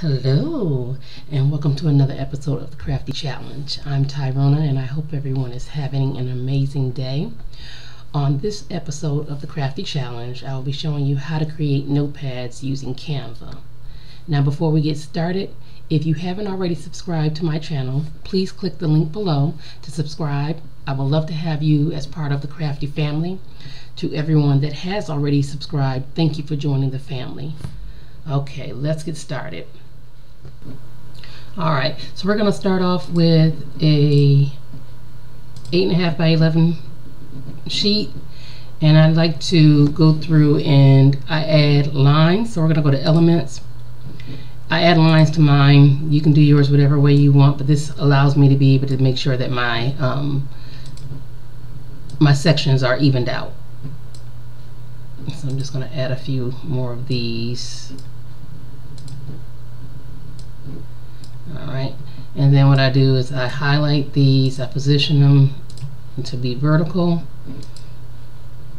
Hello, and welcome to another episode of the Crafty Challenge. I'm Tyrona, and I hope everyone is having an amazing day. On this episode of the Crafty Challenge, I will be showing you how to create notepads using Canva. Now, before we get started, if you haven't already subscribed to my channel, please click the link below to subscribe. I would love to have you as part of the Crafty family. To everyone that has already subscribed, thank you for joining the family. Okay, let's get started. All right, so we're gonna start off with a eight and a half by 11 sheet. And I'd like to go through and I add lines. So we're gonna go to elements. I add lines to mine. You can do yours whatever way you want, but this allows me to be able to make sure that my um, my sections are evened out. So I'm just going to add a few more of these. Alright, and then what I do is I highlight these, I position them to be vertical.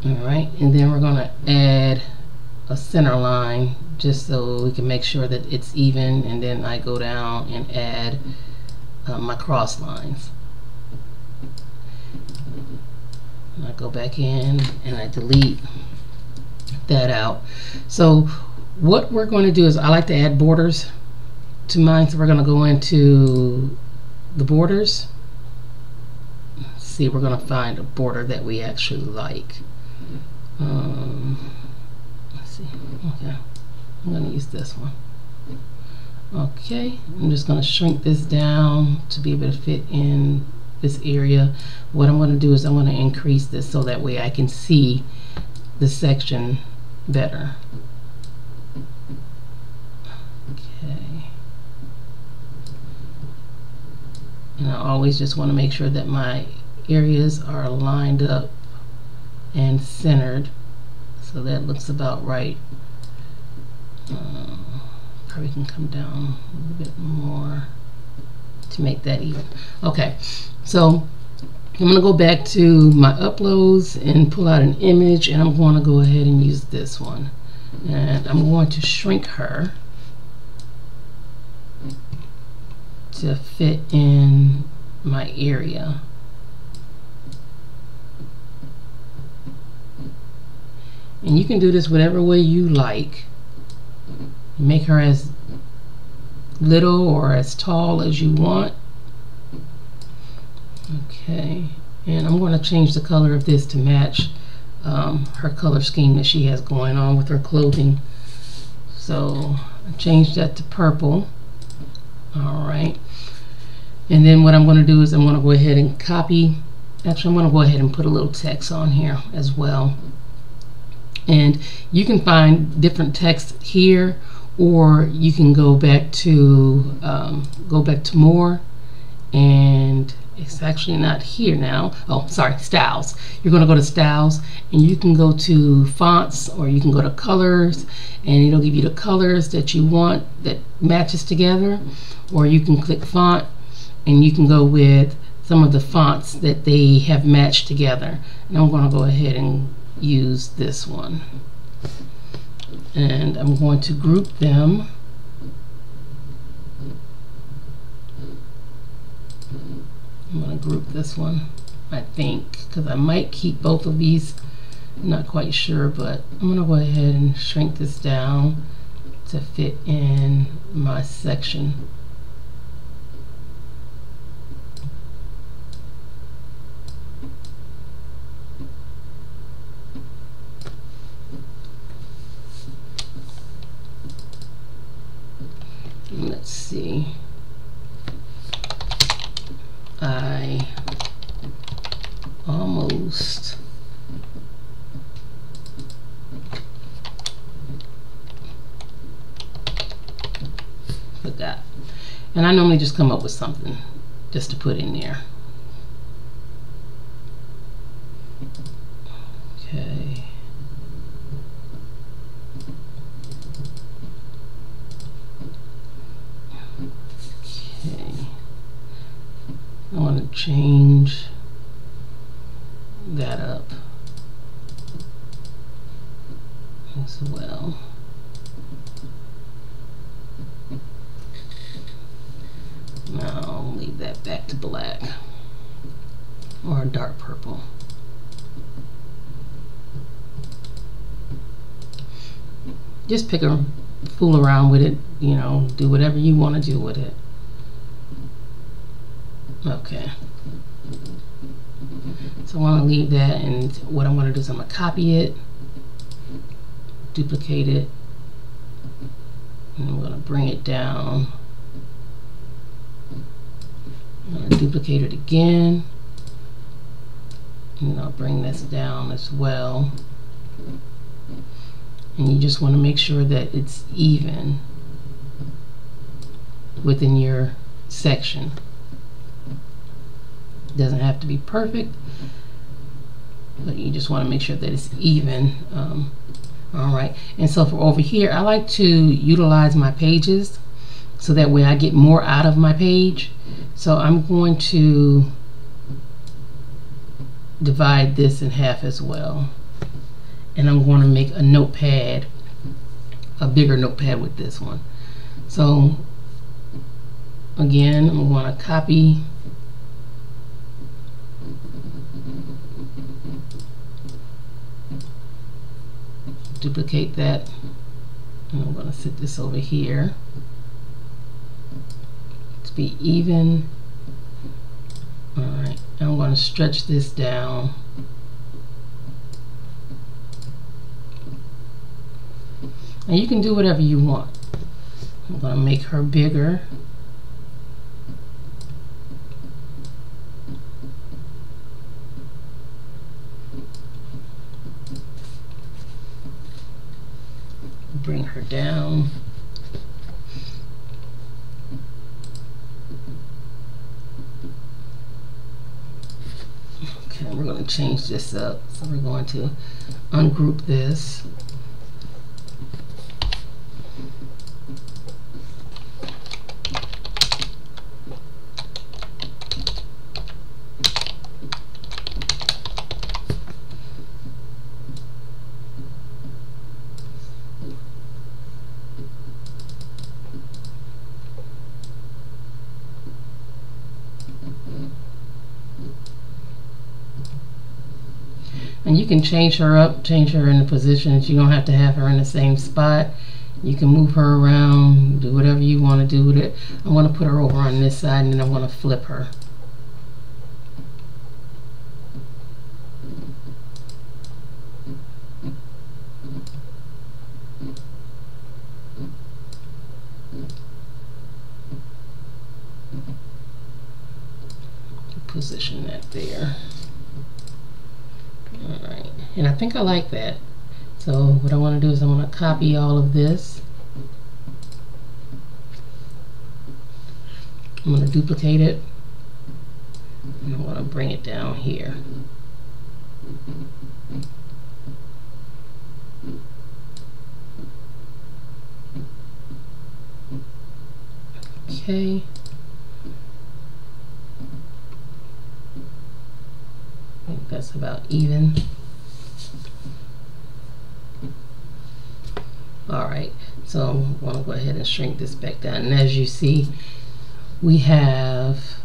Alright, and then we're going to add a center line just so we can make sure that it's even and then I go down and add uh, my cross lines. And I go back in and I delete that out. So what we're going to do is I like to add borders to mine. So we're going to go into the borders. Let's see, we're going to find a border that we actually like. Um, let's see. Okay. I'm going to use this one. Okay, I'm just going to shrink this down to be able to fit in this area. What I'm going to do is I'm going to increase this so that way I can see the section better. Okay. And I always just want to make sure that my areas are lined up and centered. So that looks about right. Uh, probably can come down a little bit more to make that even. Okay, so I'm going to go back to my uploads and pull out an image and I'm going to go ahead and use this one. And I'm going to shrink her to fit in my area. And you can do this whatever way you like. Make her as little or as tall as you want. Okay, and I'm going to change the color of this to match um, her color scheme that she has going on with her clothing. So I changed that to purple. All right. And then what I'm going to do is I'm going to go ahead and copy. Actually, I'm going to go ahead and put a little text on here as well. And you can find different text here, or you can go back to um, go back to more and it's actually not here now. Oh, sorry, styles. You're going to go to styles and you can go to fonts or you can go to colors and it'll give you the colors that you want that matches together or you can click font and you can go with some of the fonts that they have matched together. And I'm going to go ahead and use this one. And I'm going to group them I'm going to group this one, I think, because I might keep both of these. I'm not quite sure, but I'm going to go ahead and shrink this down to fit in my section. Let's see. I almost forgot. And I normally just come up with something just to put in there. Okay. I want to change that up as well. that back to black or a dark purple. Just pick a fool around with it, you know, do whatever you want to do with it. Okay. So I want to leave that and what I'm going to do is I'm going to copy it, duplicate it, and I'm going to bring it down. I'm going to duplicate it again. And I'll bring this down as well. And you just want to make sure that it's even within your section. it Doesn't have to be perfect, but you just want to make sure that it's even. Um, all right, and so for over here, I like to utilize my pages so that way I get more out of my page. So I'm going to divide this in half as well. And I'm going to make a notepad, a bigger notepad with this one. So again, I'm going to copy duplicate that and I'm going to set this over here to be even alright I'm going to stretch this down. And you can do whatever you want. I'm going to make her bigger bring her down. Okay, we're going to change this up. So we're going to ungroup this. And you can change her up change her in the positions. You don't have to have her in the same spot. You can move her around do whatever you want to do with it. I want to put her over on this side and then I want to flip her. Position that there and I think I like that. So what I want to do is I want to copy all of this. I'm going to duplicate it. And I want to bring it down here. Okay. I think that's about even. Alright, so I'm going to shrink this back down. And as you see, we have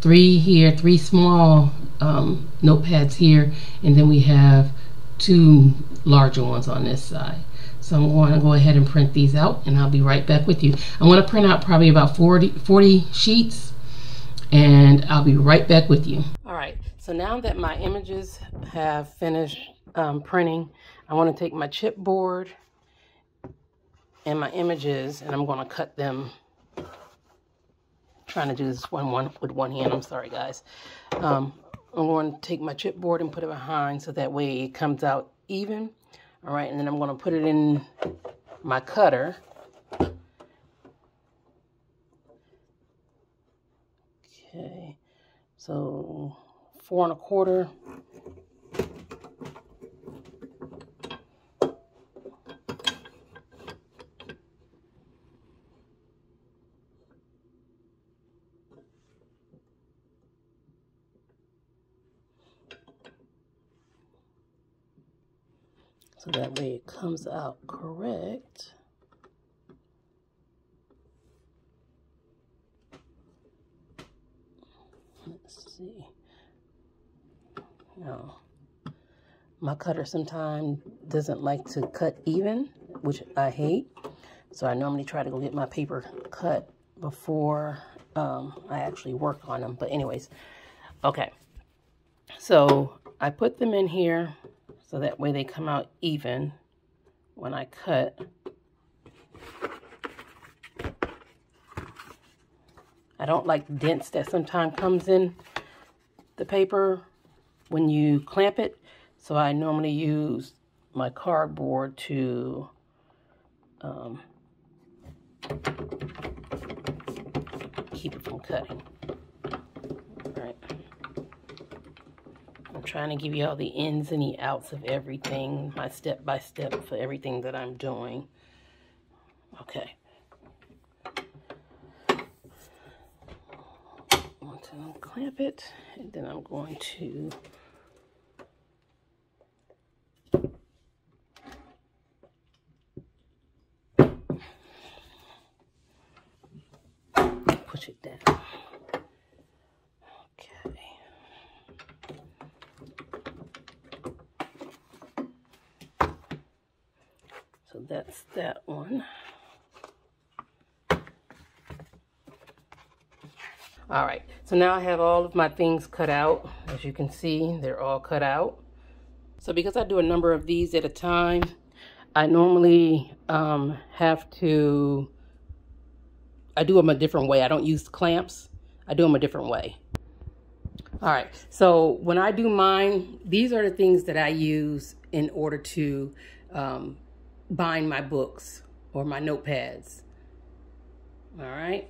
three here, three small um, notepads here, and then we have two larger ones on this side. So I'm going to go ahead and print these out and I'll be right back with you. I'm going to print out probably about 40, 40 sheets and I'll be right back with you. All right, so now that my images have finished um, printing, I want to take my chipboard and my images and I'm going to cut them. I'm trying to do this one, one with one hand. I'm sorry, guys. Um, I'm going to take my chipboard and put it behind so that way it comes out even. All right, and then I'm going to put it in my cutter Okay, so four and a quarter. so that way it comes out correct. Let's see. Now, My cutter sometimes doesn't like to cut even, which I hate. So I normally try to go get my paper cut before um, I actually work on them. But anyways, okay. So I put them in here so that way they come out even when I cut. I don't like dents that sometimes comes in the paper when you clamp it. So I normally use my cardboard to um, keep it from cutting. All right. I'm trying to give you all the ins and the outs of everything, my step by step for everything that I'm doing. Okay. I'm going to clamp it, and then I'm going to push it down. Okay. So that's that one. All right, so now I have all of my things cut out. As you can see, they're all cut out. So because I do a number of these at a time, I normally um, have to, I do them a different way. I don't use clamps. I do them a different way. All right, so when I do mine, these are the things that I use in order to um, bind my books or my notepads. All right.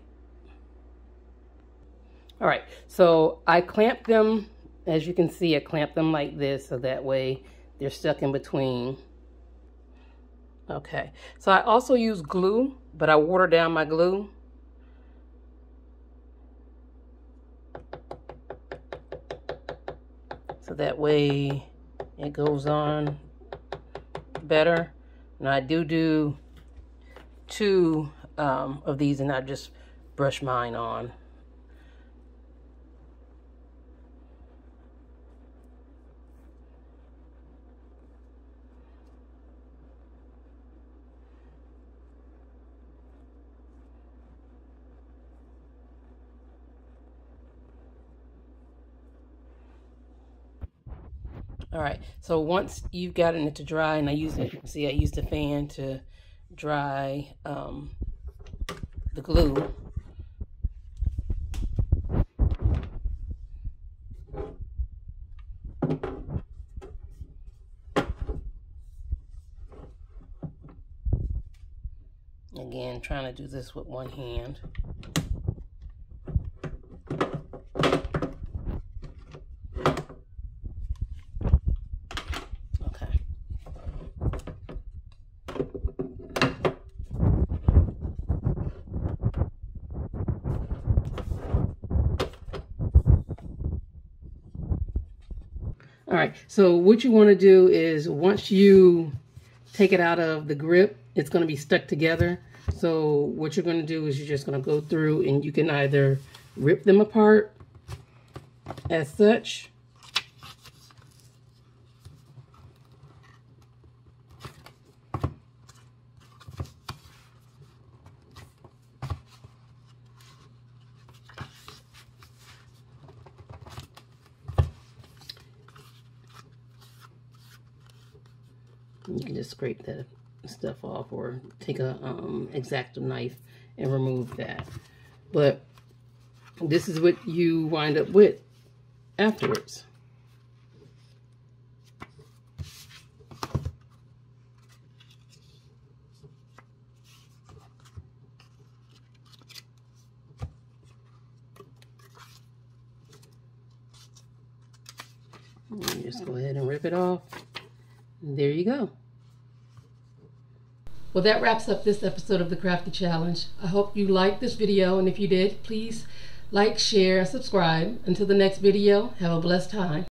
All right, so I clamp them, as you can see, I clamp them like this, so that way they're stuck in between. Okay, so I also use glue, but I water down my glue. So that way it goes on better. Now I do do two um, of these and I just brush mine on. All right, so once you've gotten it to dry, and I use it, see I used a fan to dry um, the glue. Again, trying to do this with one hand. All right, so what you want to do is once you take it out of the grip, it's going to be stuck together. So what you're going to do is you're just going to go through and you can either rip them apart as such You can just scrape that stuff off or take a um, X-Acto knife and remove that. But this is what you wind up with afterwards. Just go ahead and rip it off. There you go. Well, that wraps up this episode of the Crafty Challenge. I hope you liked this video, and if you did, please like, share, and subscribe. Until the next video, have a blessed time.